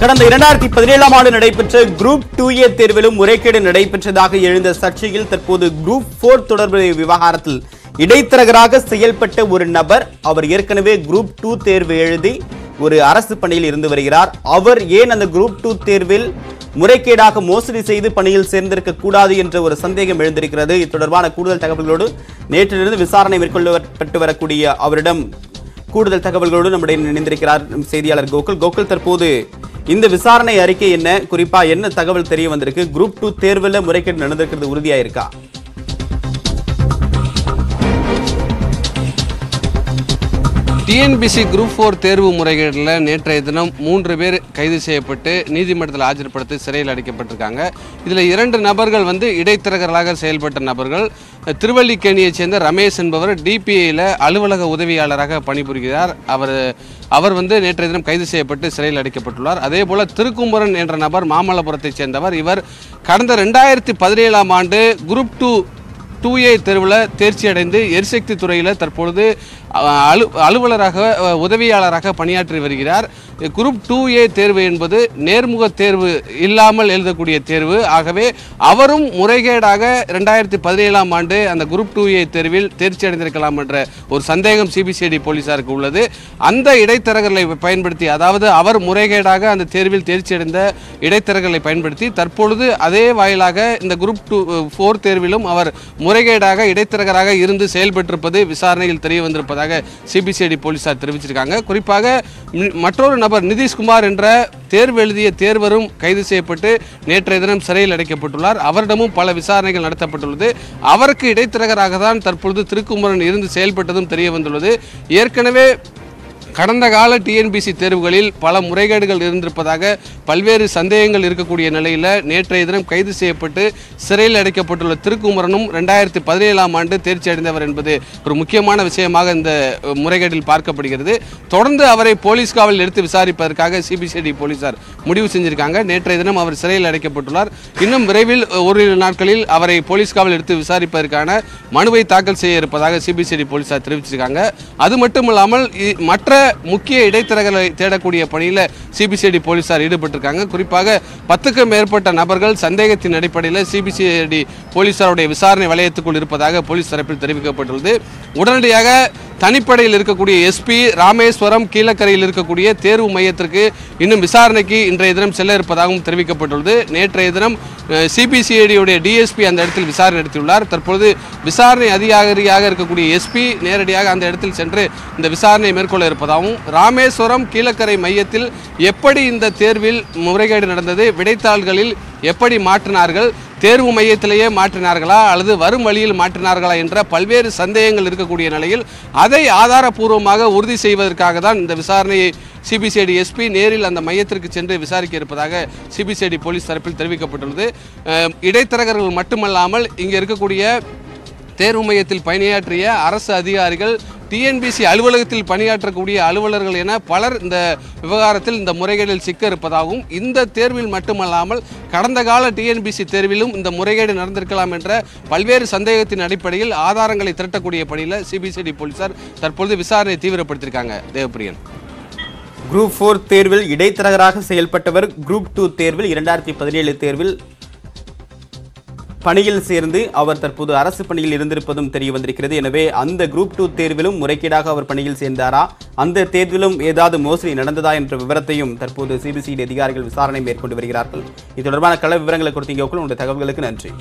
கடந்த இரண்டாயிரத்தி பதினேழாம் ஆண்டு நடைபெற்ற குரூப் டூ ஏ தேர்விலும் முறைகேடு நடைபெற்றதாக எழுந்த சர்ச்சையில் தற்போது குரூப் போர் தொடர்புடைய விவகாரத்தில் இடைத்தரகராக செயல்பட்ட ஒரு நபர் அவர் ஏற்கனவே குரூப் டூ தேர்வு எழுதி ஒரு அரசு பணியில் இருந்து வருகிறார். அவர் ஏன் அந்த குரூப் டூ தேர்வில் முறைகேடாக மோசடி செய்து பணியில் சேர்ந்திருக்க கூடாது என்ற ஒரு சந்தேகம் எழுந்திருக்கிறது. இது தொடர்பான கூடுதல் தகவல்களோடு நேற்றிலிருந்து விசாரணை மேற்கொள்ளப்பட்டு வரக்கூடிய அவரிடம் கூடுதல் தகவல்களோடு நம்முடைய இணைந்திருக்கிறார் செய்தியாளர் கோகுல். கோகுல் தற்போது இந்த விசாரணை அறிக்கை என்ன? குறிப்பா என்ன தகவல் தெரிய வந்திருக்கு? குரூப் டூ தேர்வுல முறைகேடு நடந்திருக்கிறது உறுதியா இருக்கா டிஎன்பிசி குரூப் ஃபோர் தேர்வு முறைகேட்டில் நேற்றைய தினம் மூன்று பேர் கைது செய்யப்பட்டு நீதிமன்றத்தில் ஆஜர்படுத்தி சிறையில் அடைக்கப்பட்டிருக்காங்க. இதில் இரண்டு நபர்கள் வந்து இடைத்தரகர்களாக செயல்பட்ட நபர்கள் திருவல்லிக்கேணியைச் சேர்ந்த ரமேஷ் என்பவர் டிபிஐயில் அலுவலக உதவியாளராக பணிபுரிகிறார். அவர் அவர் வந்து நேற்றைய தினம் கைது செய்யப்பட்டு சிறையில் அடைக்கப்பட்டுள்ளார். அதே போல் திருக்குமரன் என்ற நபர் மாமல்லபுரத்தைச் சேர்ந்தவர். இவர் கடந்த ரெண்டாயிரத்தி பதினேழாம் ஆண்டு குரூப் டூ டூ ஏ தெருவில் தேர்ச்சி அடைந்து எரிசக்தி துறையில் தற்பொழுது அலு அலுவலராக உதவியாளராக பணியாற்றி வருகிறார். குரூப் டூ ஏ தேர்வு என்பது நேர்முக தேர்வு இல்லாமல் எழுதக்கூடிய தேர்வு. ஆகவே அவரும் முறைகேடாக ரெண்டாயிரத்தி பதினேழாம் ஆண்டு அந்த குரூப் டூ ஏ தேர்வில் தேர்ச்சி அடைந்திருக்கலாம் என்ற ஒரு சந்தேகம் சிபிசிஐடி போலீசாருக்கு உள்ளது. அந்த இடைத்தரகர்களை பயன்படுத்தி அதாவது அவர் முறைகேடாக அந்த தேர்வில் தேர்ச்சி அடைந்த இடைத்தரகர்களை பயன்படுத்தி தற்பொழுது அதே வாயிலாக இந்த குரூப் டூ ஃபோர் தேர்விலும் அவர் முறைகேடாக இடைத்தரகராக இருந்து செயல்பட்டிருப்பது விசாரணையில் தெரிய வந்திருப்பதாக சிபிசிஐடி போலீசார் தெரிவிச்சிருக்காங்க. குறிப்பாக மற்றொரு நபர் நிதிஷ்குமார் என்ற தேர்வு எழுதிய தேர்வரும் கைது செய்யப்பட்டு நேற்றைய தினம் சிறையில் அடைக்கப்பட்டுள்ளார். அவரிடமும் பல விசாரணைகள் நடத்தப்பட்டுள்ளது. அவருக்கு இடைத்தரகராக தான் தற்பொழுது திருக்குமரன் இருந்து செயல்பட்டதும் தெரிய வந்துள்ளது. ஏற்கனவே கடந்த கால டிஎன்பிசி தேர்வுகளில் பல முறைகேடுகள் இருந்திருப்பதாக பல்வேறு சந்தேகங்கள் இருக்கக்கூடிய நிலையில் நேற்றைய தினம் கைது செய்யப்பட்டு சிறையில் அடைக்கப்பட்டுள்ள திருக்குமரனும் ரெண்டாயிரத்தி பதினேழாம் ஆண்டு தேர்ச்சி அடைந்தவர் என்பது ஒரு முக்கியமான விஷயமாக இந்த முறைகேட்டில் பார்க்கப்படுகிறது. தொடர்ந்து அவரை போலீஸ் காவலில் எடுத்து விசாரிப்பதற்காக சிபிசிஐடி போலீசார் முடிவு செஞ்சிருக்காங்க. நேற்றைய தினம் அவர் சிறையில் அடைக்கப்பட்டுள்ளார். இன்னும் விரைவில் ஓரிரு நாட்களில் அவரை போலீஸ் காவல் எடுத்து விசாரிப்பதற்கான மனுவை தாக்கல் செய்ய இருப்பதாக சிபிசிஐடி போலீசார் தெரிவிச்சிருக்காங்க. அது மட்டுமல்லாமல் இ- மற்ற முக்கிய இடைத்தரகர்களை தேடக்கூடிய பணியில் சிபிசிஐடி போலீசார் ஈடுபட்டிருக்காங்க. குறிப்பாக பத்துக்கும் மேற்பட்ட நபர்கள் சந்தேகத்தின் அடிப்படையில் சிபிசிஐடி போலீசாருடைய விசாரணை வளையத்துக்குள் இருப்பதாக போலீஸ் தரப்பில் தெரிவிக்கப்பட்டுள்ளது. உடனடியாக தனிப்படையில் இருக்கக்கூடிய எஸ்பி ராமேஸ்வரம் கீழக்கரையில் இருக்கக்கூடிய தேர்வு மையத்திற்கு இன்னும் விசாரணைக்கு இன்றைய தினம் செல்ல இருப்பதாகவும் தெரிவிக்கப்பட்டுள்ளது. நேற்றைய தினம் சிபிசிஐடியுடைய டிஎஸ்பி அந்த இடத்தில் விசாரணை நடத்தியுள்ளார். தற்பொழுது விசாரணை அதிகாரியாக இருக்கக்கூடிய எஸ்பி நேரடியாக அந்த இடத்தில் சென்று இந்த விசாரணை மேற்கொள்ள இருப்பதாகவும் ராமேஸ்வரம் கீழக்கரை மையத்தில் எப்படி இந்த தேர்வில் முறைகேடு நடந்தது விடைத்தாள்களில் எப்படி மாற்றினார்கள் தேர்வு மையத்திலேயே மாற்றினார்களா அல்லது வரும் வழியில் மாற்றினார்களா என்ற பல்வேறு சந்தேகங்கள் இருக்கக்கூடிய நிலையில் அதை ஆதாரப்பூர்வமாக உறுதி செய்வதற்காக தான் இந்த விசாரணையை சிபிசிஐடி எஸ்பி நேரில் அந்த மையத்திற்கு சென்று விசாரிக்க இருப்பதாக சிபிசிஐடி போலீஸ் தரப்பில் தெரிவிக்கப்பட்டுள்ளது. இடைத்தரகர்கள் மட்டுமல்லாமல் இங்கே இருக்கக்கூடிய தேர்வு மையத்தில் பணியாற்றிய அரசு அதிகாரிகள் டிஎன்பிசி அலுவலகத்தில் பணியாற்றக்கூடிய அலுவலர்கள் என பலர் இந்த விவகாரத்தில் இந்த முறைகேடில் சிக்க இருப்பதாகவும் இந்த தேர்வில் மட்டுமல்லாமல் கடந்த கால டிஎன்பிசி தேர்விலும் இந்த முறைகேடு நடந்திருக்கலாம் என்ற பல்வேறு சந்தேகத்தின் அடிப்படையில் ஆதாரங்களை திரட்டக்கூடிய பணியில் சிபிசிடி போலீசார் தற்பொழுது விசாரணை தீவிரப்படுத்தியிருக்காங்க. தேவப்பிரியன். குரூப் ஃபோர் தேர்வில் இடைத்தரகராக செயல்பட்டவர் குரூப் டூ தேர்வில் இரண்டாயிரத்தி பதினேழு தேர்வில் பணியில் சேர்ந்து அவர் தற்போது அரசு பணியில் இருந்திருப்பதும் தெரிய வந்திருக்கிறது. எனவே அந்த குரூப் டூ தேர்விலும் முறைகேடாக அவர் பணியில் சேர்ந்தாரா? அந்த தேர்விலும் ஏதாவது மோசடி நடந்ததா என்ற விவரத்தையும் தற்போது சிபிசிஐடி அதிகாரிகள் விசாரணை மேற்கொண்டு வருகிறார்கள். இது தொடர்பான கள விவரங்களை கொடுத்தீங்க உங்களுடைய தகவல்களுக்கு நன்றி.